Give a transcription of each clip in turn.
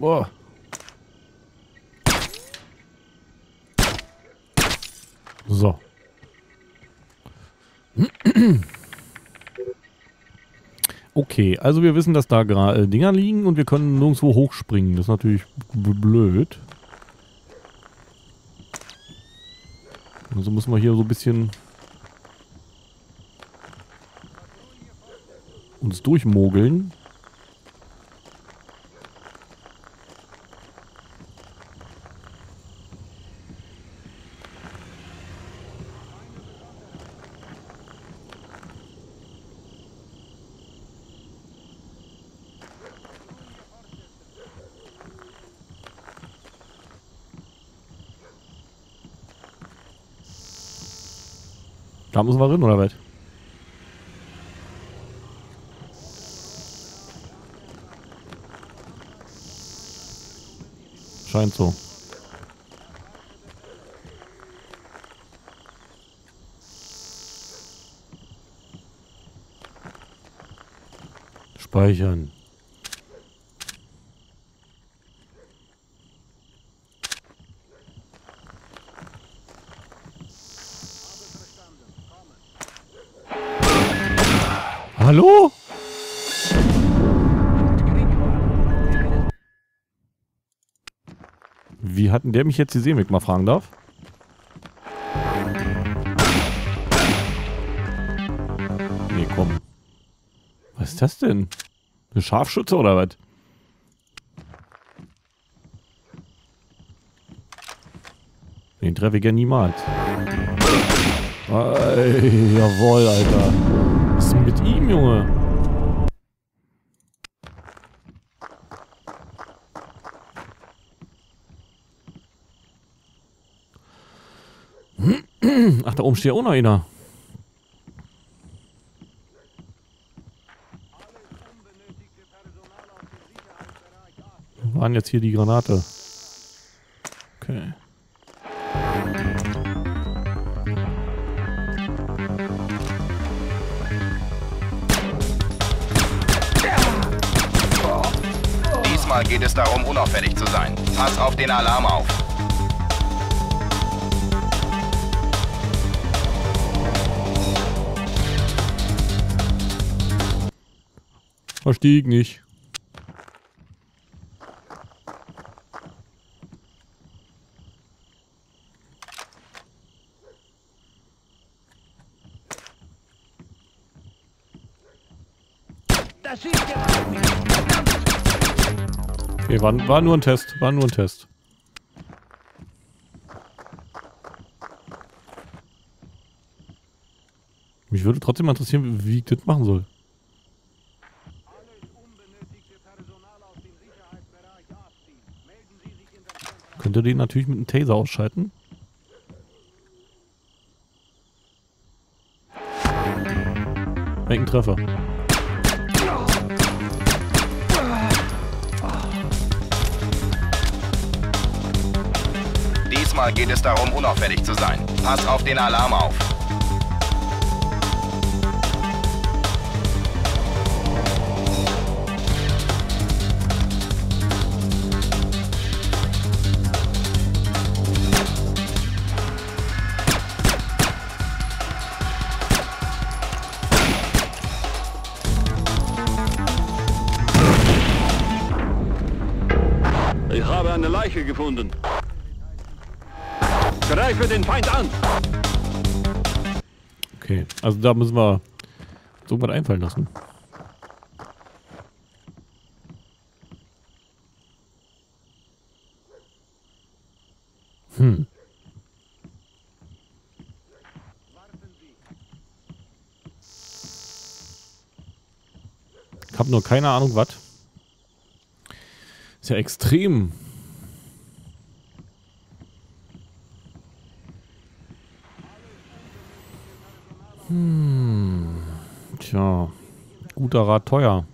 Boah. So. Okay, also wir wissen, dass da gerade äh, Dinger liegen und wir können nirgendwo hochspringen. Das ist natürlich blöd. Also müssen wir hier so ein bisschen uns durchmogeln. Da müssen wir oder was? Scheint so. Speichern. Wie hatten der mich jetzt gesehen, wenn ich mal fragen darf? Nee, komm. Was ist das denn? Eine Scharfschütze oder was? Den treffe ich ja niemals. Ey, jawohl, Alter. Was ist denn mit ihm, Junge? Ach, da oben steht ja auch noch einer. Waren jetzt hier die Granate? Okay. Diesmal geht es darum, unauffällig zu sein. Pass auf den Alarm auf. Verstehe ich nicht. Okay, war, war nur ein Test. War nur ein Test. Mich würde trotzdem interessieren, wie ich das machen soll. Alles unbenötigte Personal aus dem Sicherheitsbereich abziehen. Melden Sie sich in der Ihr den natürlich mit einem Taser ausschalten? Welchen Treffer? Diesmal geht es darum, unauffällig zu sein. Pass auf den Alarm auf. Gefunden. Greife den Feind an! Okay, also da müssen wir so was einfallen lassen. Hm. Ich habe nur keine Ahnung, was. Ist ja extrem. Futterrad teuer.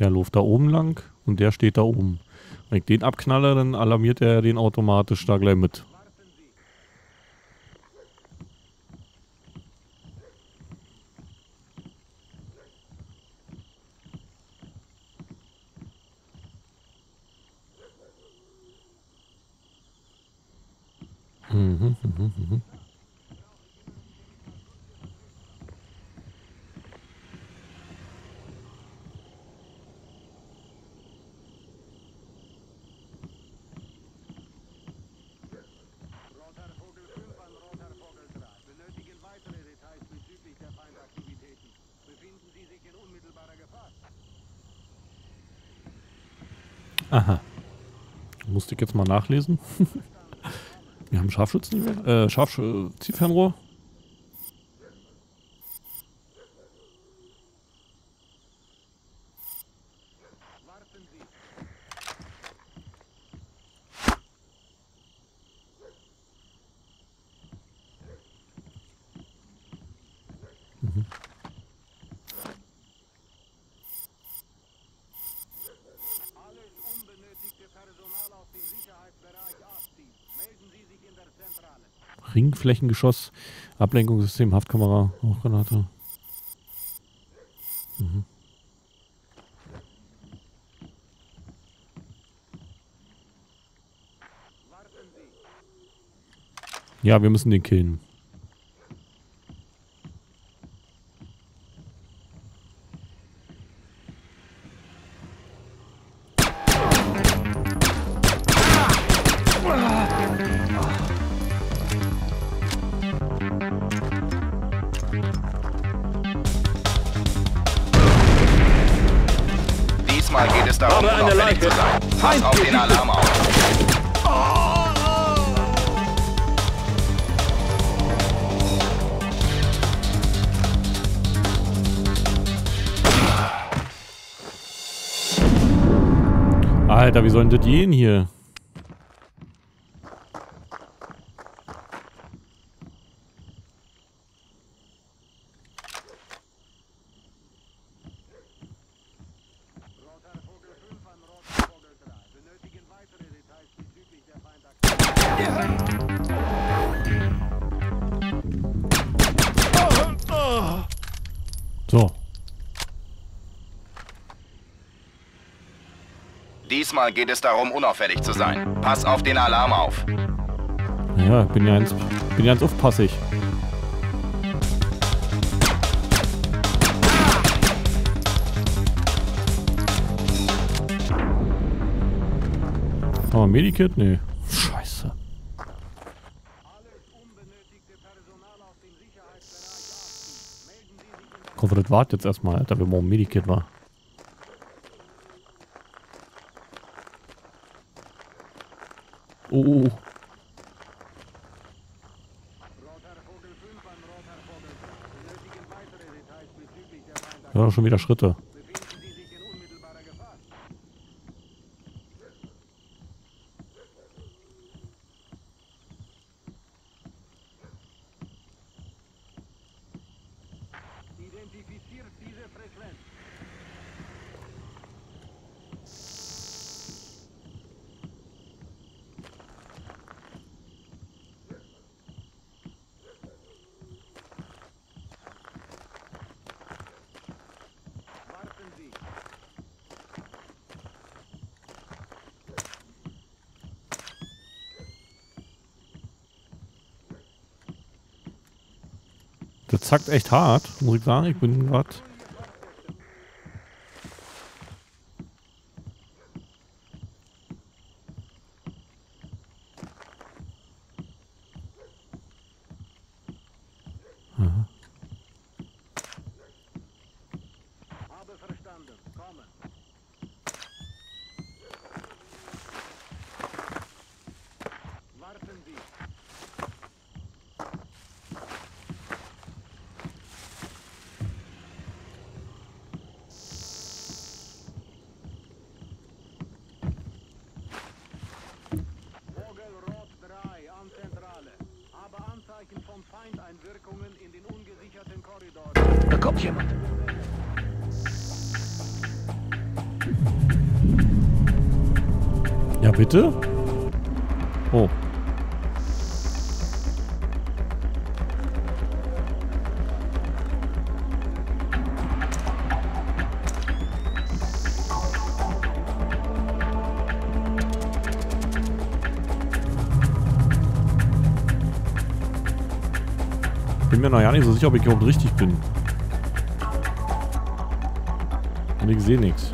Der läuft da oben lang und der steht da oben. Wenn ich den abknalle, dann alarmiert er den automatisch da gleich mit. Mhm, mhm, mhm. mhm. Aha. Musste ich jetzt mal nachlesen. Wir haben Scharfschützen, äh, Scharfsch äh, Zielfernrohr. Warten Sie. Alles unbenötigte Personal aus dem Sicherheitsbereich abziehen. Melden Sie sich in der Zentrale. Ringflächengeschoss, Ablenkungssystem, Haftkamera, Hochgranate. Mhm. Ja, wir müssen den killen. Diesmal geht es darum, unauffällig Leiche. zu sein. Pass auf den Alarm auf. Alter, wie soll denn das gehen hier? Diesmal geht es darum, unauffällig zu sein. Pass auf den Alarm auf. Ja, bin ja ganz, bin ja ganz aufpassig. Haben wir ein Medikit? Nee. Scheiße. Komm, das wartet jetzt erstmal, Alter, wir morgen Medikit war. Der Feindaktivitäten. Ja, schon wieder Schritte. Befinden Sie sich in unmittelbarer Gefahr? Identifiziert diese Frequenz. Warten Sie. Das zackt echt hart, muss ich sagen. Ich bin gerade. Habe verstanden. Kommen. Warten Sie. Vogelrot 3 an Zentrale. Habe Anzeichen von Feindeinwirkungen in den ungesicherten Korridoren. Da kommt jemand. Ja, bitte? Oh. Bin mir noch ja nicht so sicher, ob ich überhaupt richtig bin. Und ich sehe nichts.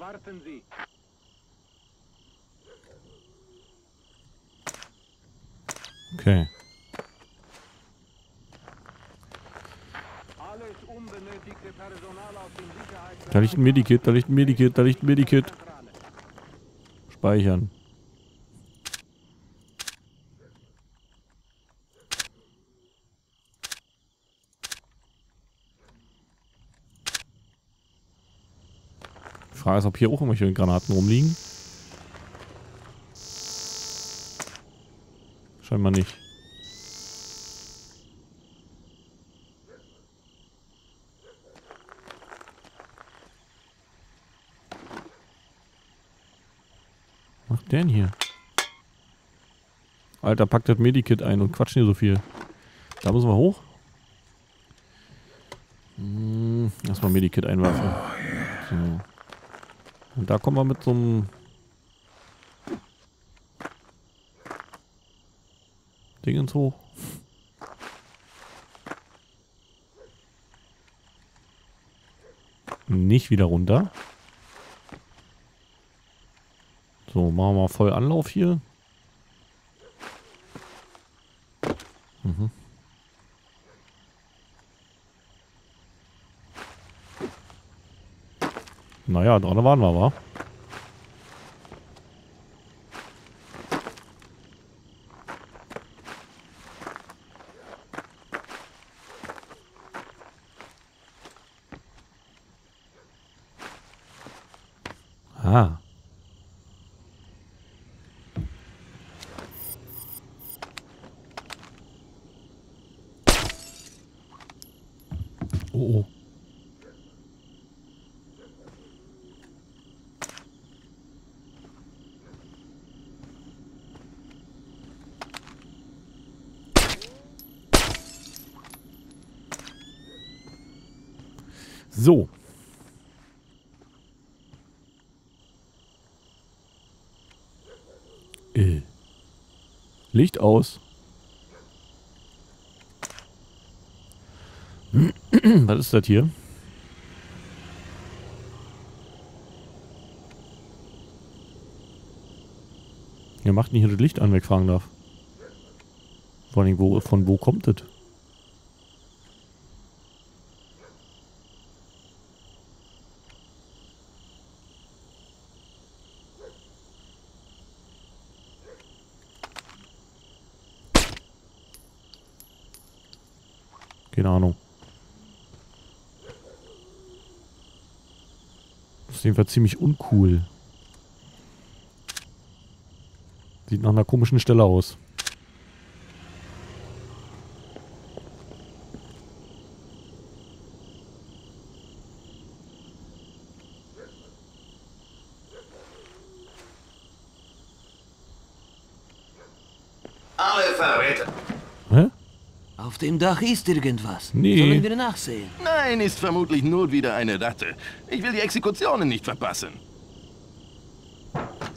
Warten Sie. Okay. Alles unbenötigte Personal aus dem Sicherheitsbereich. Da liegt ein Medikit, da liegt ein Medikit, da liegt ein Medikit. Speichern. Frage ist, ob hier auch irgendwelche Granaten rumliegen. Scheinbar nicht. Was macht der denn hier? Alter, packt das Medikit ein und quatscht hier so viel. Da müssen wir hoch. Hm, erstmal Medikit einwerfen. So. Und da kommen wir mit so einem Dingens hoch. Nicht wieder runter. So, machen wir mal voll Anlauf hier. Naja, dran waren wir, wa? Ah. Oh, oh. So. Äh. Licht aus. Was ist das hier? Wer macht denn hier das Licht an, wenn ich fragen darf? Vor allem, wo, von wo kommt das? Keine Ahnung. Das ist jedenfalls ziemlich uncool. Sieht nach einer komischen Stelle aus. Alle Verräter. Hä? Auf dem Dach ist irgendwas. Nee. Sollen wir nachsehen? Nein, ist vermutlich nur wieder eine Ratte. Ich will die Exekutionen nicht verpassen.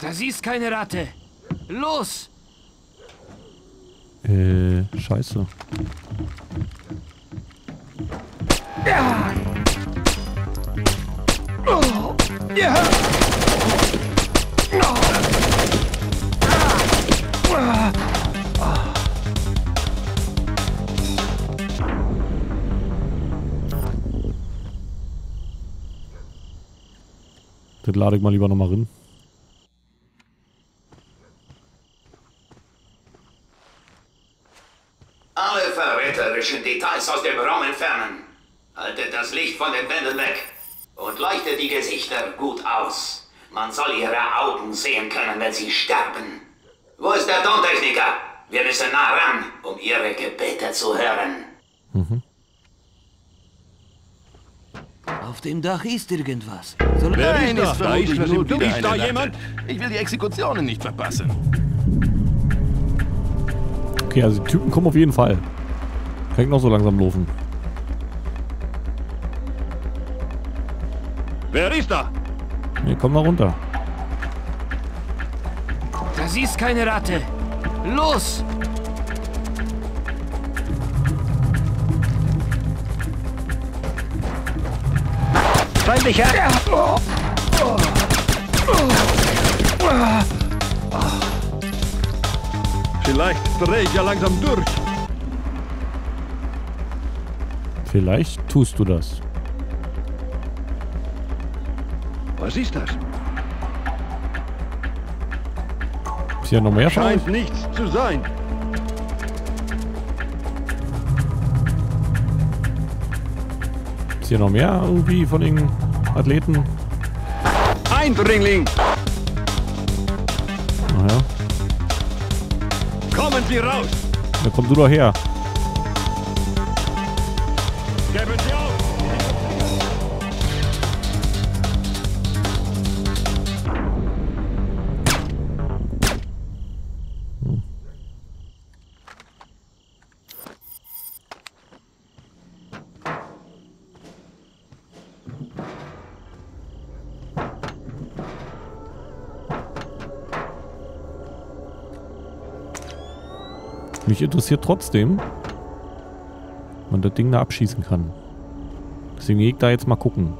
Das ist keine Ratte. Los! Äh, scheiße. Das lade ich mal lieber nochmal rein. Alle verräterischen Details aus dem Raum entfernen. Haltet das Licht von den Wänden weg. Und leuchtet die Gesichter gut aus. Man soll ihre Augen sehen können, wenn sie sterben. Wo ist der Tontechniker? Wir müssen nah ran, um Ihre Gebete zu hören. Auf dem Dach ist irgendwas. Soll Wer Nein, ist da? ist Da ist vermutlich nur Ist da jemand? Ich will die Exekutionen nicht verpassen. Okay, also die Typen kommen auf jeden Fall. Kann ich noch so langsam laufen. Wer ist da? Ne, komm mal runter. Das ist keine Ratte. Los! Feindlicher! Vielleicht drehe ich ja langsam durch. Vielleicht tust du das. Was ist das? Ist hier noch mehr? Scheint nichts zu sein. Ist hier noch mehr irgendwie von den Athleten? Eindringling! Naja. Kommen Sie raus! Dann komm du doch her. Mich interessiert trotzdem, man das Ding da abschießen kann. Deswegen gehe ich da jetzt mal gucken.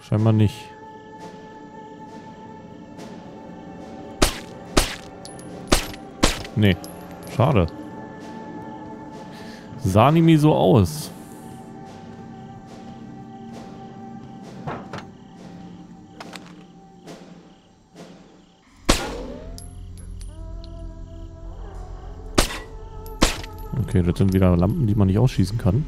Scheinbar nicht. Nee. Schade. Sah nämlich so aus. Okay, das sind wieder Lampen, die man nicht ausschießen kann.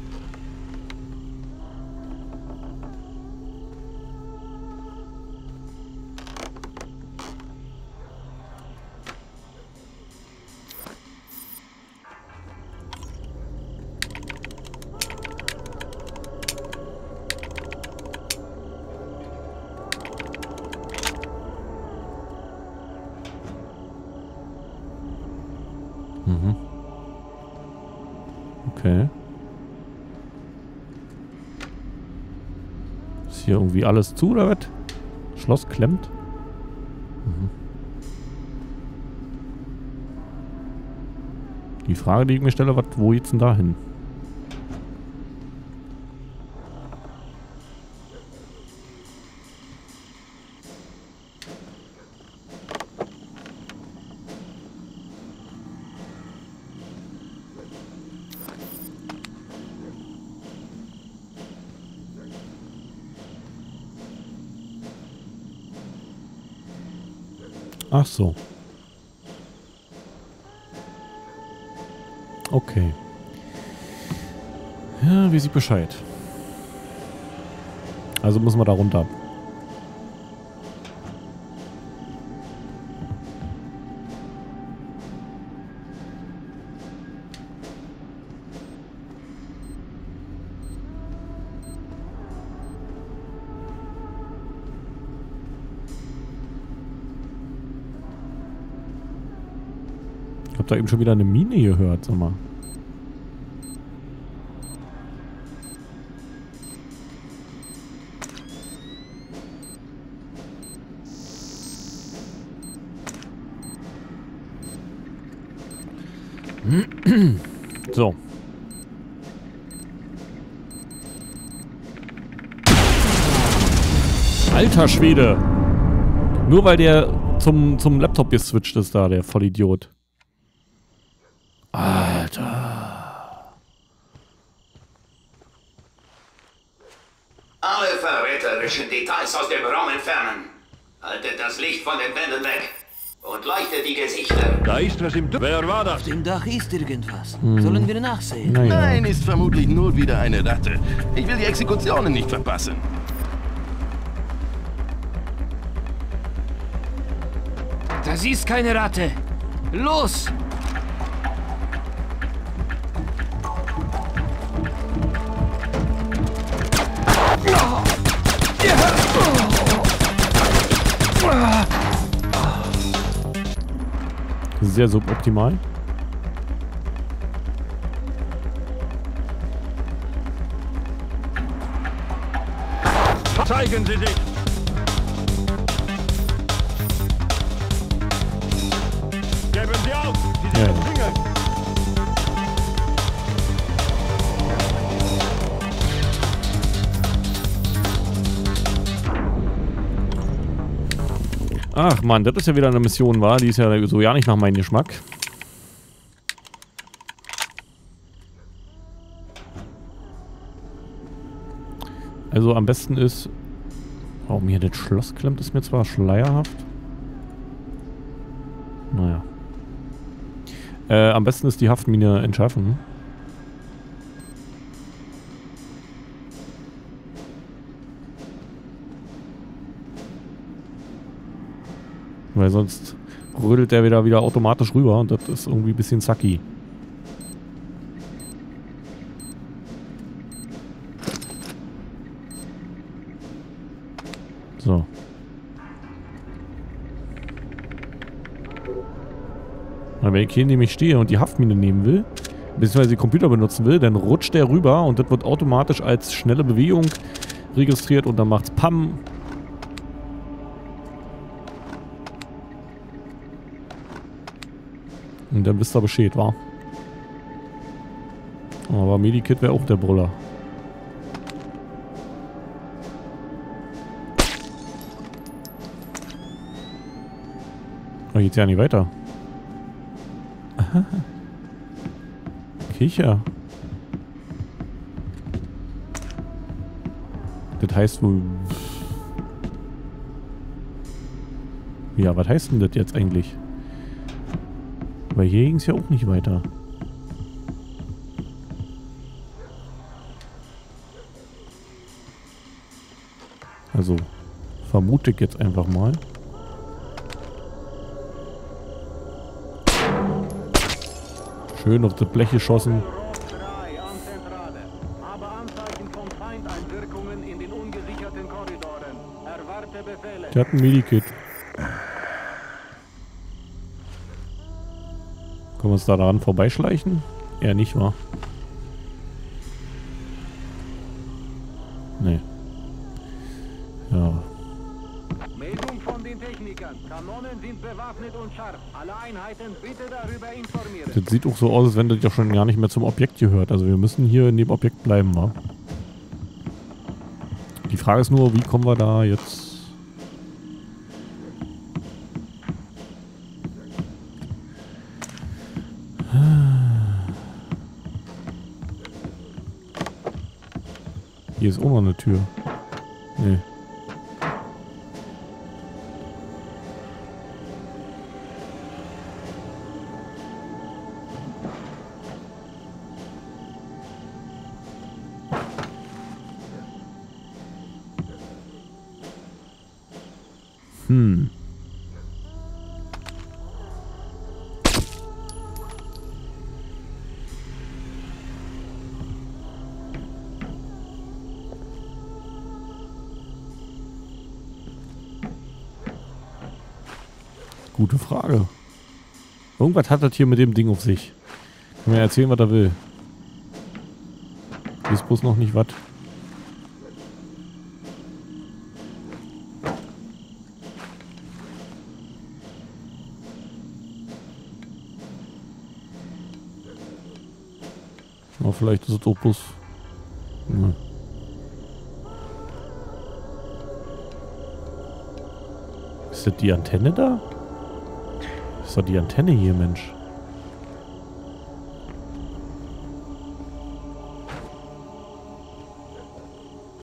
Hier irgendwie alles zu oder was? Schloss klemmt. Mhm. Die Frage, die ich mir stelle, was, wo geht's denn da hin? Ach so. Okay. Ja, wie sieht Bescheid. Also müssen wir da runter. Da eben schon wieder eine Mine gehört, sag mal. So. Alter Schwede. Nur weil der zum, zum Laptop geswitcht ist da, der Vollidiot. etwas im Dach. Wer war das? Auf dem Dach ist irgendwas. Hm. Sollen wir nachsehen? Naja. Nein, ist vermutlich nur wieder eine Ratte. Ich will die Exekutionen nicht verpassen. Das ist keine Ratte. Los! Sehr suboptimal. Zeigen Sie sich! Ach man, das ist ja wieder eine Mission, war. Die ist ja so ja nicht nach meinem Geschmack. Also am besten ist... Warum hier das Schloss klemmt, ist mir zwar schleierhaft. Naja. Äh, am besten ist die Haftmine entschärfen. Weil sonst rödelt der wieder wieder automatisch rüber und das ist irgendwie ein bisschen sucky. So. Wenn ich hier nämlich stehe und die Haftmine nehmen will, beziehungsweise den Computer benutzen will, dann rutscht der rüber und das wird automatisch als schnelle Bewegung registriert und dann macht's PAM Und dann wisst ihr Bescheid, wa? Aber Medikit wäre auch der Brüller. Da geht's ja nicht weiter. Aha. Kicher. Das heißt wohl... Ja, was heißt denn das jetzt eigentlich? Weil hier ging es ja auch nicht weiter. Also, vermute ich jetzt einfach mal. Schön auf das Blech geschossen. Rot 3 an Zentrale. Habe Anzeichen von Feindeinwirkungen in den ungesicherten Korridoren. Erwarte Befehle. Der hat ein Medikit. Können wir uns da daran vorbeischleichen? Eher nicht, wa? Nee. Ja. Meldung von den Technikern. Kanonen sind bewaffnet und scharf. Alle Einheiten bitte darüber informieren. Das sieht auch so aus, als wenn das ja schon gar nicht mehr zum Objekt gehört. Also wir müssen hier in dem Objekt bleiben, wa? Die Frage ist nur, wie kommen wir da jetzt... Hier ist auch noch eine Tür. Nee. Gute Frage. Irgendwas hat das hier mit dem Ding auf sich. Kann mir erzählen, was er will. Ist bloß noch nicht was. Aber vielleicht ist es auch bloß... Ja. Ist das die Antenne da? Ist doch die Antenne hier, Mensch.